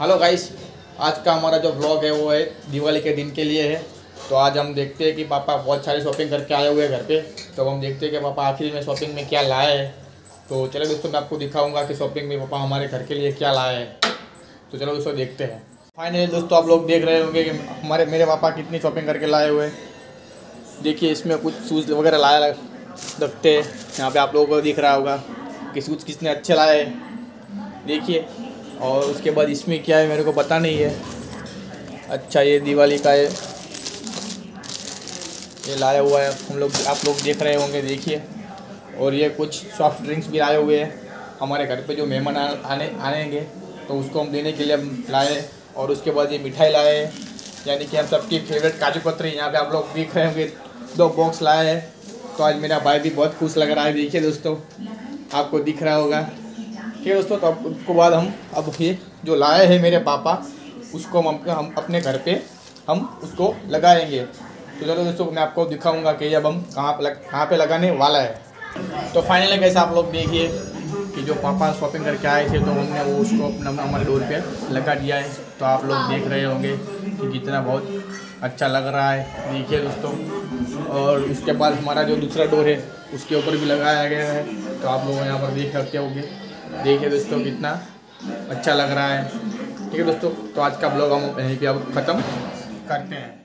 Guys आज का हमारा जो ब्लॉग है, वो है दिवाली के दिन के लिए है। तो आज हम देखते हैं कि पापा बहुत सारी शॉपिंग करके आए हुए हैं घर पे। तो हम देखते हैं कि पापा आखिर में शॉपिंग में क्या लाए हैं। तो चलो दोस्तों, मैं आपको दिखाऊँगा कि शॉपिंग में पापा हमारे घर के लिए क्या लाए हैं। तो चलो दोस्तों, देखते हैं। फाइनली दोस्तों, आप लोग देख रहे होंगे कि हमारे, मेरे पापा कितनी शॉपिंग करके लाए हुए हैं। देखिए, इसमें कुछ शूज़ वगैरह लाया रखते हैं। यहाँ पर आप लोगों को दिख रहा होगा कि शूज़ कितने अच्छे लाए देखिए और उसके बाद इसमें क्या है, मेरे को पता नहीं है। अच्छा ये दिवाली का है ये लाया हुआ है। हम लोग आप लोग देख रहे होंगे, देखिए। और ये कुछ सॉफ्ट ड्रिंक्स भी लाए हुए हैं। हमारे घर पे जो मेहमान आने आएँगे तो उसको हम देने के लिए हम लाए। और उसके बाद ये मिठाई लाए। यानी कि हम सबकी फेवरेट काजू कतरी यहाँ पे आप लोग देख रहे होंगे, दो बॉक्स लाए हैं। तो आज मेरा भाई भी बहुत खुश लग रहा है। देखिए दोस्तों, आपको दिख रहा होगा। ठीक है दोस्तों तो अब उसके बाद हम अब ये जो लाए हैं मेरे पापा, उसको हम हम अपने घर पे हम उसको लगाएँगे। तो चलो दोस्तों, मैं आपको दिखाऊँगा कि अब हम कहाँ पर लग कहाँ पर लगाने वाला है। तो फाइनली कैसे आप लोग देखिए कि जो पापा शॉपिंग करके आए थे तो हमने वो उसको अपना हमारे डोर पे लगा दिया है। तो आप लोग देख रहे होंगे कि कितना बहुत अच्छा लग रहा है। देखिए दोस्तों, और उसके बाद हमारा जो दूसरा डोर है, उसके ऊपर भी लगाया गया है। तो आप लोग यहाँ पर देख सकते होंगे। देखिए दोस्तों कितना अच्छा लग रहा है। ठीक है दोस्तों तो आज का ब्लॉग हम यहीं पे अब ख़त्म करते हैं।